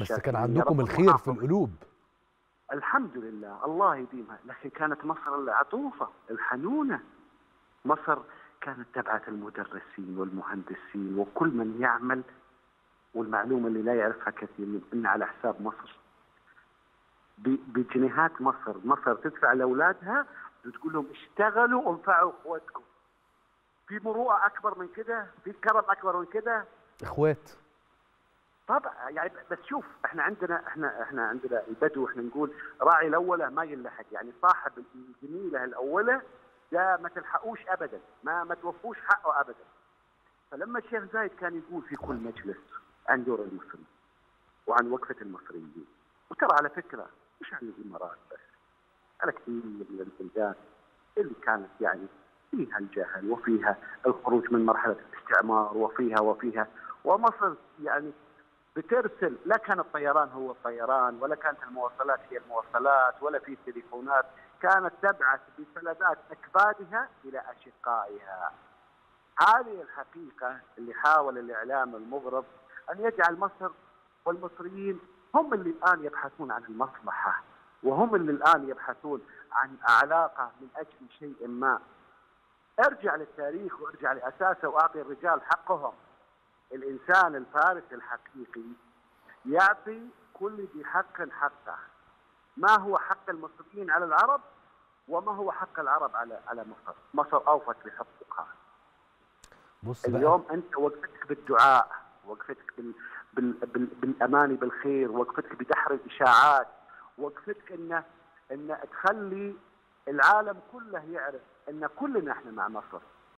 بس كان عندكم الخير في. القلوب. الحمد لله. الله يديمها. لكن كانت مصر العطوفة الحنونة. مصر كانت تبعث المدرسين والمهندسين وكل من يعمل والمعلومة اللي لا يعرفها كثير إن على حساب مصر. بجنيهات مصر. مصر تدفع لأولادها وتقول لهم اشتغلوا وانفعوا أخواتكم. في مروءة أكبر من كده؟ في كرم أكبر من كده؟ إخوات. طبعا يعني بس شوف إحنا عندنا إحنا إحنا عندنا البدو إحنا نقول راعي الأولى ما يلحق. يعني صاحب الجميله الأولى ده ما تلحقوش ابدا ما ما توفوش حقه ابدا. فلما الشيخ زايد كان يقول في كل مجلس عن دور المصري وعن وقفة المصريين وترى على فكرة مش عن الإمارات بس على كثير من البلدان اللي كانت يعني فيها الجهل وفيها الخروج من مرحلة الاستعمار وفيها وفيها. ومصر يعني بترسل لا كان الطيران هو الطيران ولا كانت المواصلات هي المواصلات ولا في تليفونات كانت تبعث بفلذات إكبادها إلى أشقائها. هذه الحقيقة اللي حاول الإعلام المغرب أن يجعل مصر والمصريين هم اللي الآن يبحثون عن المصلحة وهم اللي الآن يبحثون عن علاقة من أجل شيء ما. ارجع للتاريخ وارجع لأساسه وأعطي الرجال حقهم. الإنسان الفارس الحقيقي يعطي كل ذي حق حقه. ما هو حق المصريين على العرب وما هو حق العرب على على مصر؟ مصر أوفت بحقوقها بص بقى. اليوم أنت وقفتك بالدعاء وقفتك بال بال بال بالاماني بالخير وقفتك بدحر الإشاعات وقفتك ان إن تخلي العالم كله يعرف إن كلنا إحنا مع مصر.